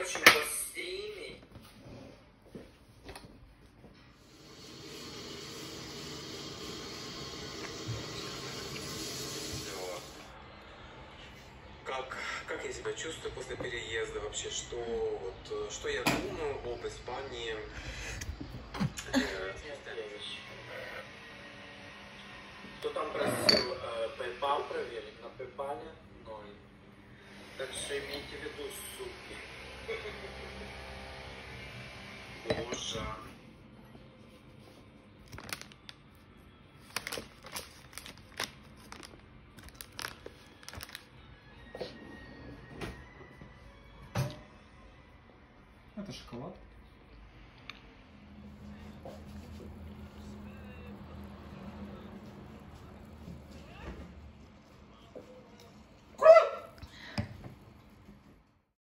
очень гостримый. Вот. Как, как я себя чувствую после переезда вообще? Что, вот, э, что я думаю об Испании? Э, Кто там просил э, PayPal проверить? На PayPal ноль. Так что имейте в виду, Боже. Это шоколад.